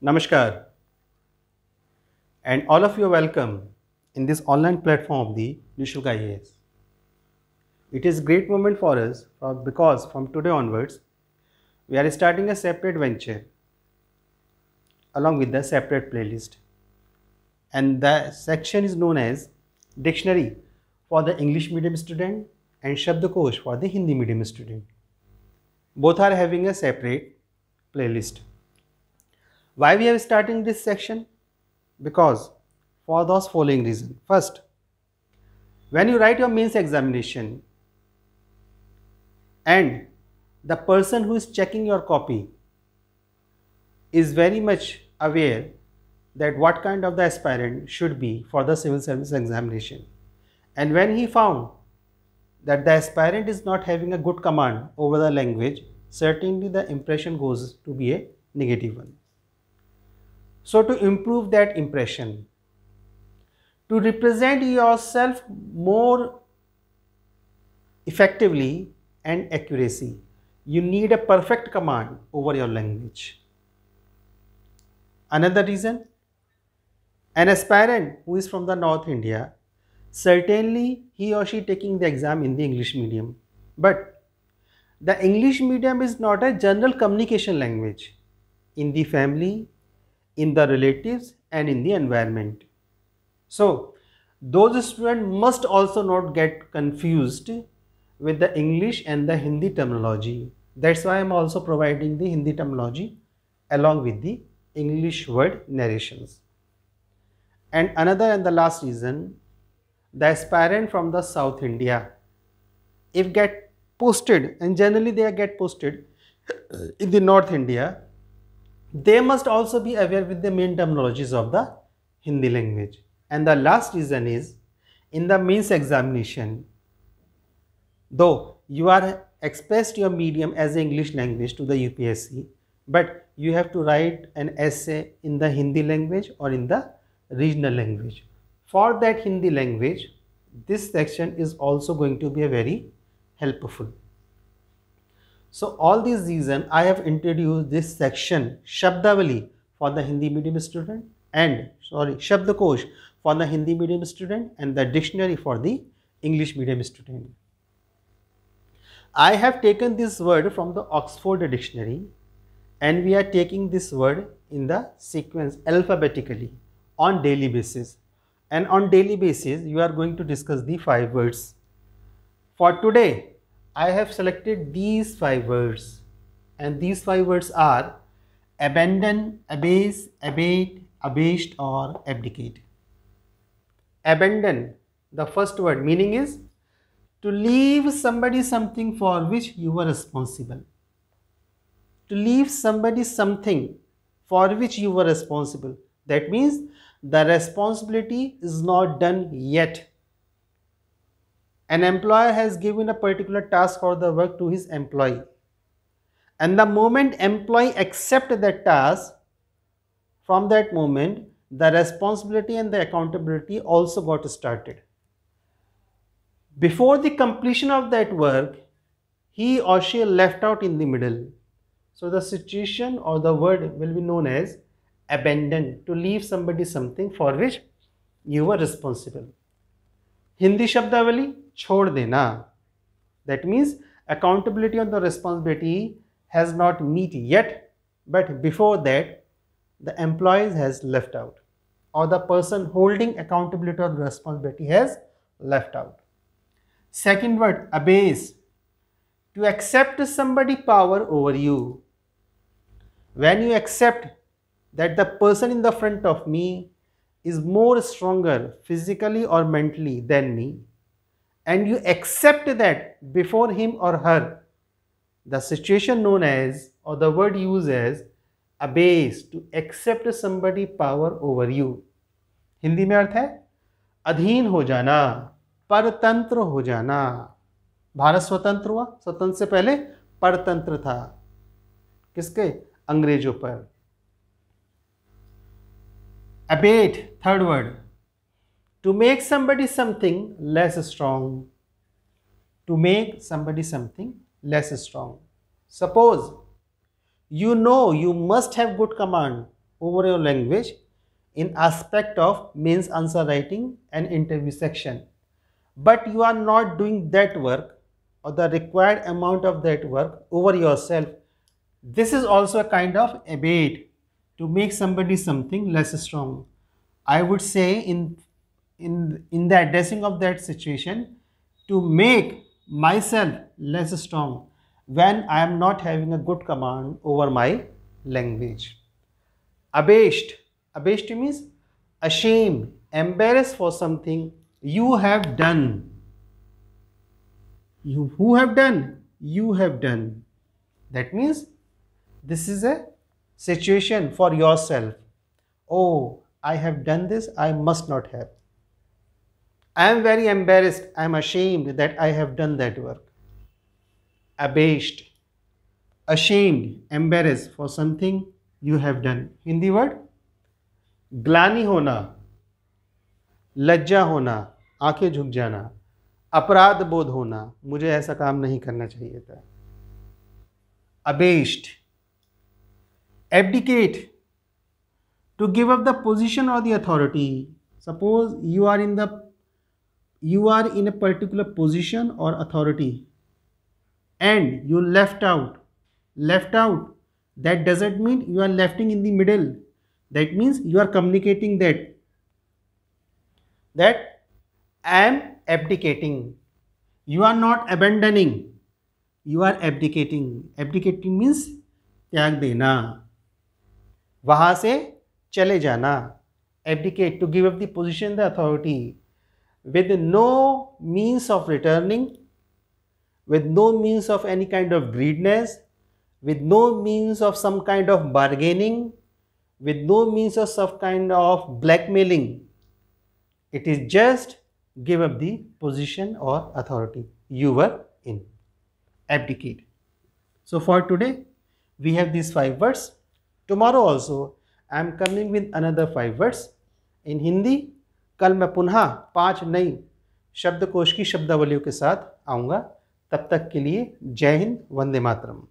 Namaskar and all of you are welcome in this online platform the Nishulk IAS. It is a great moment for us because from today onwards we are starting a separate venture along with the separate playlist and the section is known as dictionary for the English medium student and Shabdakosh for the Hindi medium student. Both are having a separate playlist. Why we are starting this section? Because for those following reasons. First, when you write your mains examination and the person who is checking your copy is very much aware that what kind of the aspirant should be for the civil service examination. And when he found that the aspirant is not having a good command over the language, certainly the impression goes to be a negative one. So to improve that impression, to represent yourself more effectively and accuracy, you need a perfect command over your language. Another reason, an aspirant who is from the North India, certainly he or she taking the exam in the English medium. But the English medium is not a general communication language in the family, in the relatives and in the environment. So, those students must also not get confused with the English and the Hindi terminology. That's why I'm also providing the Hindi terminology along with the English word narrations. And another and the last reason, the aspirant from the South India, if get posted, and generally they get posted in the North India, they must also be aware with the main terminologies of the Hindi language. And the last reason is, in the mains examination, though you are expressed your medium as English language to the UPSC, but you have to write an essay in the Hindi language or in the regional language. For that Hindi language, this section is also going to be a very helpful. So all these reasons I have introduced this section Shabdavali for the Hindi medium student and sorry Shabdakosh for the Hindi medium student and the dictionary for the English medium student. I have taken this word from the Oxford dictionary and we are taking this word in the sequence alphabetically on daily basis and on daily basis you are going to discuss the five words for today i have selected these five words and these five words are abandon abase abate abashed or abdicate abandon the first word meaning is to leave somebody something for which you were responsible to leave somebody something for which you were responsible. That means the responsibility is not done yet. An employer has given a particular task or the work to his employee. And the moment employee accept that task, from that moment, the responsibility and the accountability also got started. Before the completion of that work, he or she left out in the middle so the situation or the word will be known as abandon, to leave somebody something for which you were responsible. Hindi Shabdavali, chhod dena. That means accountability on the responsibility has not meet yet, but before that, the employees has left out or the person holding accountability or responsibility has left out. Second word, abase, to accept somebody power over you when you accept that the person in the front of me is more stronger physically or mentally than me and you accept that before him or her the situation known as or the word used as abase to accept somebody power over you Hindi में अर्थ है अधीन हो जाना परतंत्र हो जाना भारत स्वतंत्र हुआ स्वतंत्र से पहले परतंत्र था किसके अंग्रेज़ों पर abet third word to make somebody something less strong. To make somebody something less strong. Suppose you know you must have good command over your language in aspect of means answer writing and interview section but you are not doing that work or the required amount of that work over yourself this is also a kind of abate to make somebody something less strong i would say in in in the addressing of that situation to make myself less strong when I am not having a good command over my language. Abashed. Abashed means ashamed, embarrassed for something you have done. You who have done? You have done. That means this is a situation for yourself. Oh, I have done this, I must not have. I am very embarrassed I am ashamed that I have done that work abased ashamed embarrass for something you have done Hindi word ग्लानी होना, लज्जा होना, आँखें झुक जाना, अपराध बोध होना, मुझे ऐसा काम नहीं करना चाहिए था। Abased abdicate to give up the position of the authority suppose you are in the you are in a particular position और authority and you left out left out that doesn't mean you are lefting in the middle that means you are communicating that that I am abdicating you are not abandoning you are abdicating abdicating means त्याग देना. वहाँ से चले जाना. Abdicate to give up the position the authority with no means of returning, with no means of any kind of greediness, with no means of some kind of bargaining, with no means of some kind of blackmailing. It is just give up the position or authority you were in. Abdicate. So for today, we have these five words. Tomorrow also, I am coming with another five words. In Hindi, कल मैं पुनः पाँच नई शब्दकोश की शब्दावलियों के साथ आऊँगा। तब तक के लिए जय हिंद, वंदे मातरम।